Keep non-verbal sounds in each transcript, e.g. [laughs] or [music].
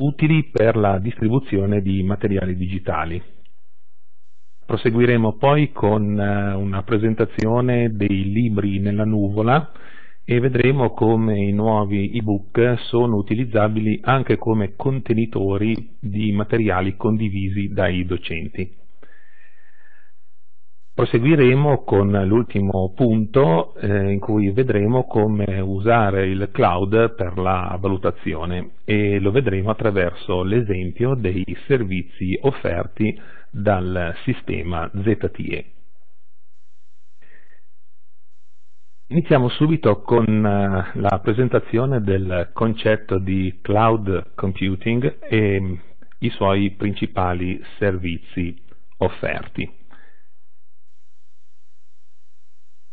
utili per la distribuzione di materiali digitali. Proseguiremo poi con eh, una presentazione dei libri nella nuvola e vedremo come i nuovi ebook sono utilizzabili anche come contenitori di materiali condivisi dai docenti. Proseguiremo con l'ultimo punto eh, in cui vedremo come usare il cloud per la valutazione e lo vedremo attraverso l'esempio dei servizi offerti dal sistema ZTE. Iniziamo subito con eh, la presentazione del concetto di cloud computing e i suoi principali servizi offerti.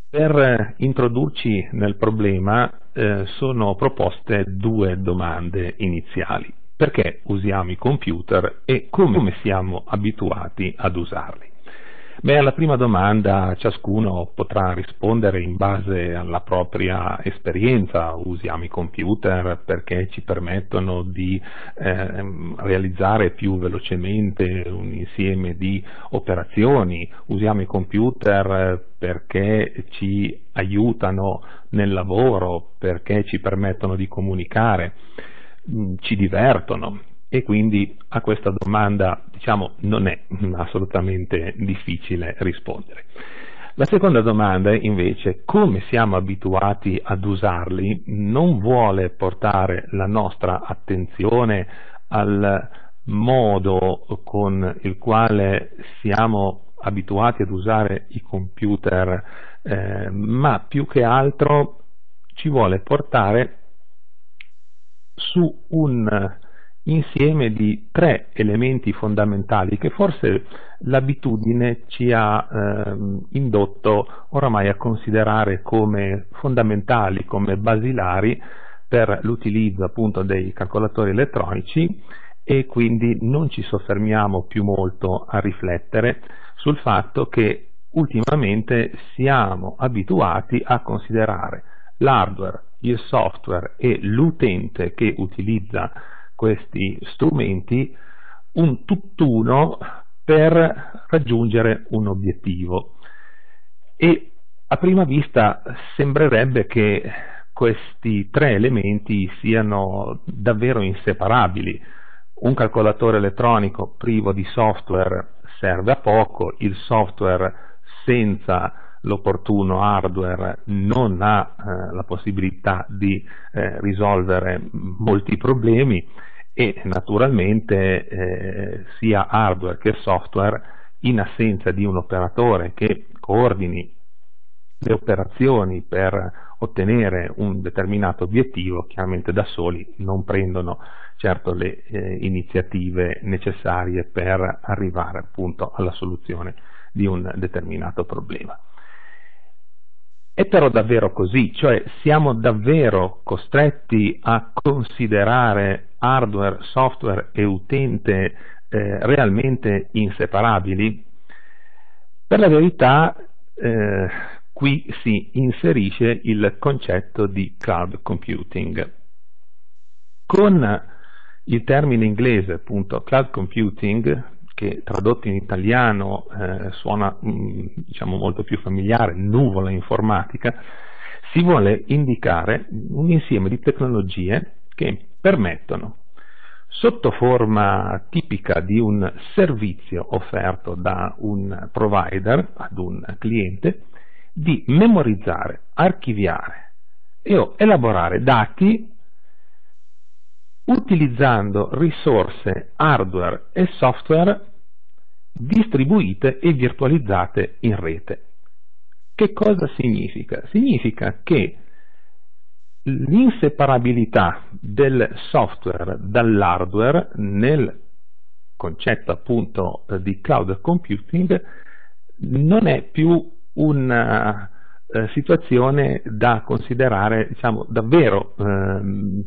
Per introdurci nel problema eh, sono proposte due domande iniziali. Perché usiamo i computer e come siamo abituati ad usarli? Beh, alla prima domanda ciascuno potrà rispondere in base alla propria esperienza. Usiamo i computer perché ci permettono di eh, realizzare più velocemente un insieme di operazioni, usiamo i computer perché ci aiutano nel lavoro, perché ci permettono di comunicare, ci divertono e quindi a questa domanda diciamo, non è assolutamente difficile rispondere. La seconda domanda invece, come siamo abituati ad usarli, non vuole portare la nostra attenzione al modo con il quale siamo abituati ad usare i computer, eh, ma più che altro ci vuole portare su un insieme di tre elementi fondamentali che forse l'abitudine ci ha eh, indotto oramai a considerare come fondamentali, come basilari per l'utilizzo appunto dei calcolatori elettronici e quindi non ci soffermiamo più molto a riflettere sul fatto che ultimamente siamo abituati a considerare l'hardware, il software e l'utente che utilizza questi strumenti un tutt'uno per raggiungere un obiettivo. E a prima vista sembrerebbe che questi tre elementi siano davvero inseparabili. Un calcolatore elettronico privo di software serve a poco, il software senza l'opportuno hardware non ha eh, la possibilità di eh, risolvere molti problemi e naturalmente eh, sia hardware che software in assenza di un operatore che coordini le operazioni per ottenere un determinato obiettivo, chiaramente da soli non prendono certo le eh, iniziative necessarie per arrivare appunto alla soluzione di un determinato problema. È però davvero così, cioè siamo davvero costretti a considerare hardware, software e utente eh, realmente inseparabili? Per la verità eh, qui si inserisce il concetto di cloud computing. Con il termine inglese appunto cloud computing che tradotto in italiano eh, suona mh, mm, diciamo molto più familiare, nuvola informatica, si vuole indicare un insieme di tecnologie che permettono, sotto forma tipica di un servizio offerto da un provider ad un cliente, di memorizzare, archiviare e o elaborare dati utilizzando risorse hardware e software distribuite e virtualizzate in rete. Che cosa significa? Significa che l'inseparabilità del software dall'hardware nel concetto appunto di cloud computing non è più una eh, situazione da considerare diciamo, davvero ehm,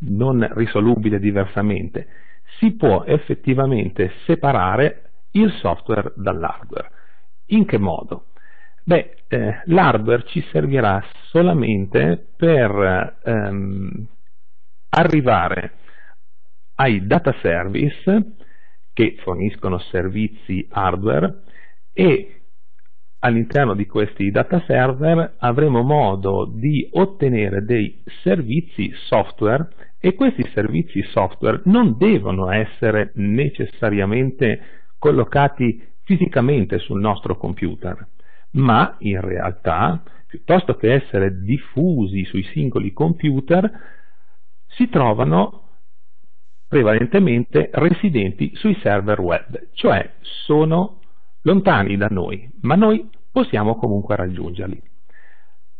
non risolubile diversamente. Si può effettivamente separare il software dall'hardware. In che modo? Beh, eh, l'hardware ci servirà solamente per ehm, arrivare ai data service che forniscono servizi hardware e all'interno di questi data server avremo modo di ottenere dei servizi software e questi servizi software non devono essere necessariamente collocati fisicamente sul nostro computer, ma in realtà, piuttosto che essere diffusi sui singoli computer, si trovano prevalentemente residenti sui server web, cioè sono lontani da noi, ma noi possiamo comunque raggiungerli.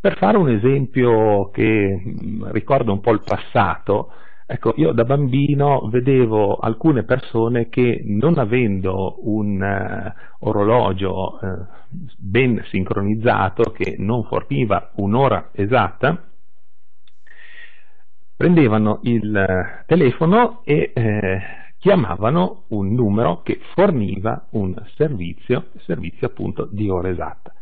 Per fare un esempio che mm, ricorda un po' il passato, ecco, io da bambino vedevo alcune persone che non avendo un uh, orologio uh, ben sincronizzato, che non forniva un'ora esatta, prendevano il eh, telefono e eh, chiamavano un numero che forniva un servizio, servizio appunto di ora esatta.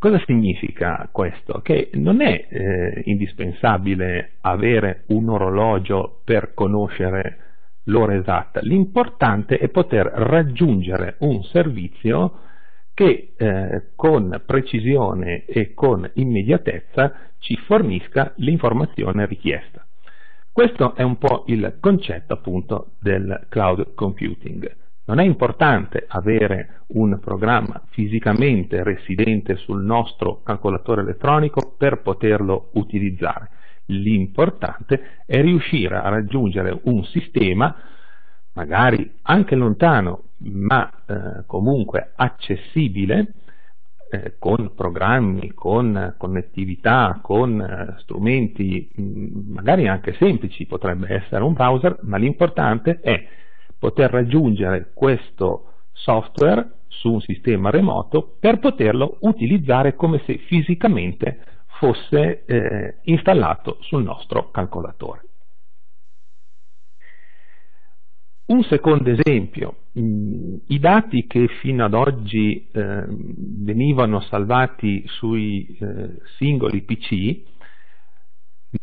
Cosa significa questo? Che non è eh, indispensabile avere un orologio per conoscere l'ora esatta, l'importante è poter raggiungere un servizio che eh, con precisione e con immediatezza ci fornisca l'informazione richiesta. Questo è un po' il concetto appunto del cloud computing. Non è importante avere un programma fisicamente residente sul nostro calcolatore elettronico per poterlo utilizzare. L'importante è riuscire a raggiungere un sistema, magari anche lontano, ma eh, comunque accessibile, eh, con programmi, con connettività, con eh, strumenti mh, mm, magari anche semplici, potrebbe essere un browser, ma l'importante è poter raggiungere questo software su un sistema remoto per poterlo utilizzare come se fisicamente fosse eh, installato sul nostro calcolatore. Un secondo esempio, i dati che fino ad oggi eh, venivano salvati sui eh, singoli PC,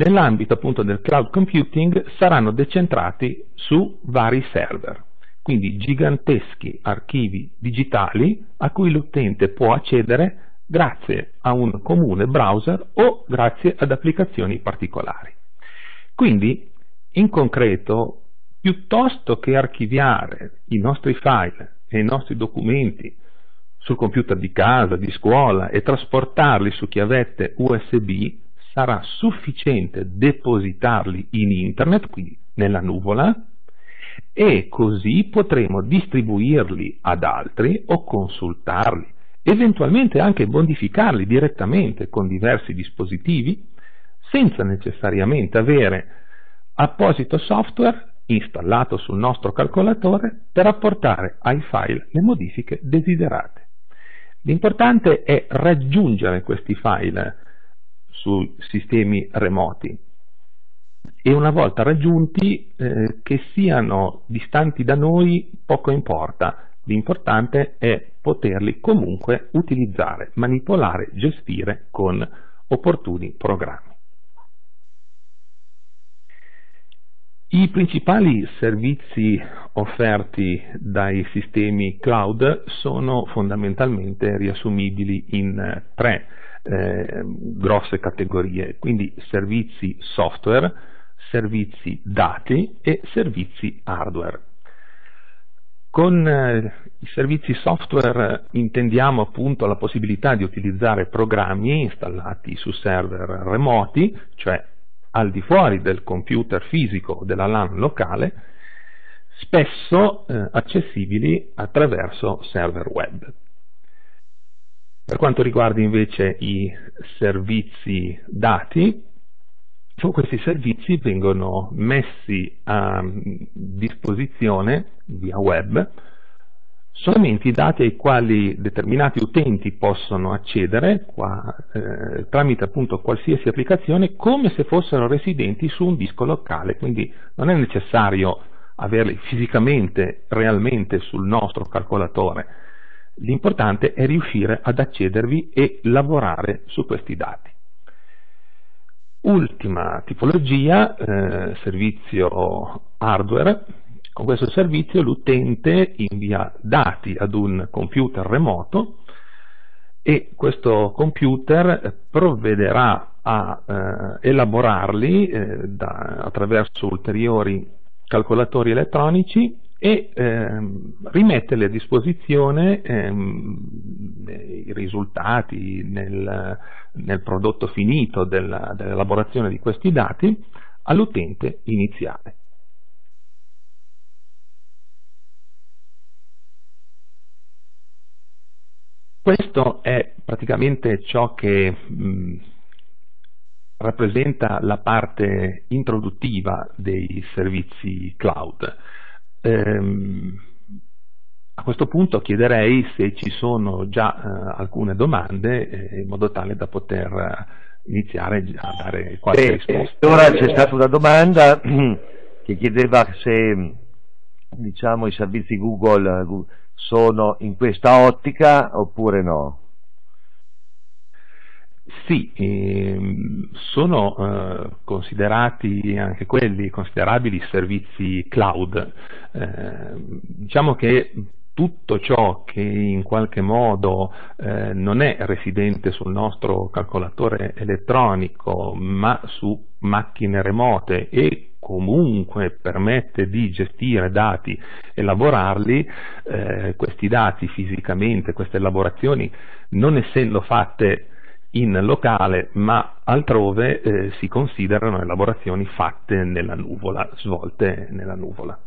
nell'ambito appunto del cloud computing saranno decentrati su vari server, quindi giganteschi archivi digitali a cui l'utente può accedere grazie a un comune browser o grazie ad applicazioni particolari. Quindi, in concreto, piuttosto che archiviare i nostri file e i nostri documenti sul computer di casa, di scuola e trasportarli su chiavette USB, sarà sufficiente depositarli in internet, quindi nella nuvola, e così potremo distribuirli ad altri o consultarli, eventualmente anche modificarli direttamente con diversi dispositivi, senza necessariamente avere apposito software installato sul nostro calcolatore per apportare ai file le modifiche desiderate. L'importante è raggiungere questi file su sistemi remoti e una volta raggiunti eh, che siano distanti da noi poco importa, l'importante è poterli comunque utilizzare, manipolare, gestire con opportuni programmi. I principali servizi offerti dai sistemi cloud sono fondamentalmente riassumibili in tre eh, grosse categorie, quindi servizi software, servizi dati e servizi hardware. Con eh, i servizi software intendiamo appunto la possibilità di utilizzare programmi installati su server remoti, cioè al di fuori del computer fisico della LAN locale, spesso eh, accessibili attraverso server web. Per quanto riguarda invece i servizi dati, questi servizi vengono messi a disposizione via web solamente i dati ai quali determinati utenti possono accedere qua, eh, tramite appunto qualsiasi applicazione come se fossero residenti su un disco locale, quindi non è necessario averli fisicamente, realmente sul nostro calcolatore, l'importante è riuscire ad accedervi e lavorare su questi dati. Ultima tipologia, eh, servizio hardware. Con questo servizio l'utente invia dati ad un computer remoto e questo computer provvederà a eh, elaborarli eh, da, attraverso ulteriori calcolatori elettronici e ehm, rimetterli a disposizione ehm, i risultati nel, nel prodotto finito della, dell'elaborazione di questi dati all'utente iniziale. Questo è praticamente ciò che mh, rappresenta la parte introduttiva dei servizi cloud. Ehm, a questo punto chiederei se ci sono già eh, alcune domande eh, in modo tale da poter eh, iniziare a dare qualche Beh, risposta. Ora c'è stata una domanda [clears throat] che chiedeva se diciamo, i servizi Google sono in questa ottica oppure no. Sì, ehm, sono eh, considerati anche quelli considerabili servizi cloud. Eh, diciamo che tutto ciò che in qualche modo eh, non è residente sul nostro calcolatore elettronico ma su macchine remote e comunque permette di gestire dati e lavorarli, eh, questi dati fisicamente, queste elaborazioni, non essendo fatte in locale ma altrove eh, si considerano elaborazioni fatte nella nuvola, svolte nella nuvola.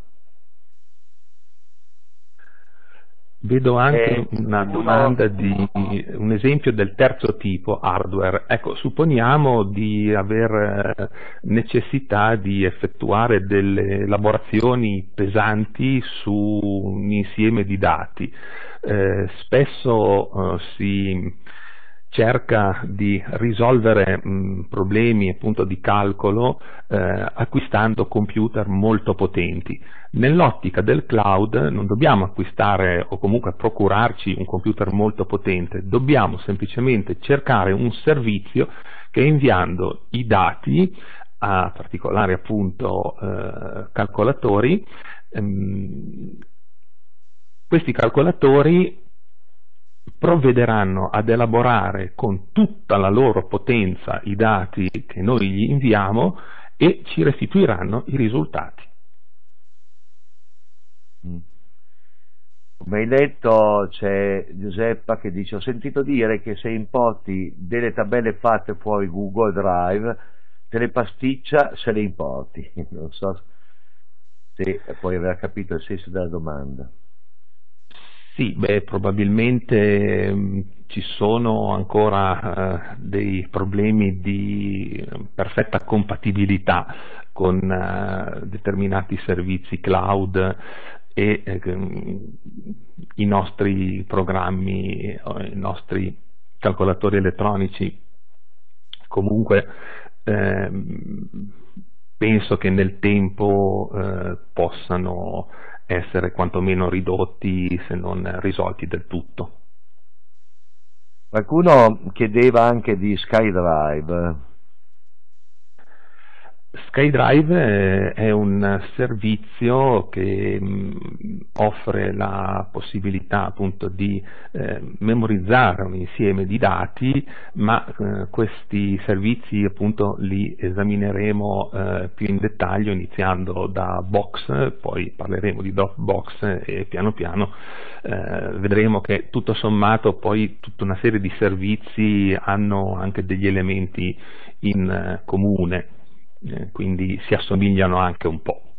Vedo anche eh, una domanda di un esempio del terzo tipo, hardware. Ecco, supponiamo di aver eh, necessità di effettuare delle elaborazioni pesanti su un insieme di dati. Eh, spesso eh, si cerca di risolvere mh, problemi appunto di calcolo eh, acquistando computer molto potenti. Nell'ottica del cloud non dobbiamo acquistare o comunque procurarci un computer molto potente, dobbiamo semplicemente cercare un servizio che inviando i dati a particolari appunto eh, calcolatori, ehm, questi calcolatori provvederanno ad elaborare con tutta la loro potenza i dati che noi gli inviamo e ci restituiranno i risultati. Mm. Come hai detto c'è Giuseppa che dice ho sentito dire che se importi delle tabelle fatte fuori Google Drive te le pasticcia se le importi. [laughs] Non so se puoi aver capito il senso della domanda. Sì, beh, probabilmente mh, mm, ci sono ancora uh, dei problemi di perfetta compatibilità con uh, determinati servizi cloud e eh, i nostri programmi, i nostri calcolatori elettronici. Comunque eh, penso che nel tempo eh, possano essere quantomeno ridotti se non risolti del tutto. Qualcuno chiedeva anche di SkyDrive. SkyDrive è un servizio che mm, offre la possibilità appunto di eh, memorizzare un insieme di dati, ma eh, questi servizi appunto li esamineremo eh, più in dettaglio iniziando da Box, poi parleremo di Dropbox e piano piano eh, vedremo che tutto sommato poi tutta una serie di servizi hanno anche degli elementi in eh, comune eh, quindi si assomigliano anche un po'.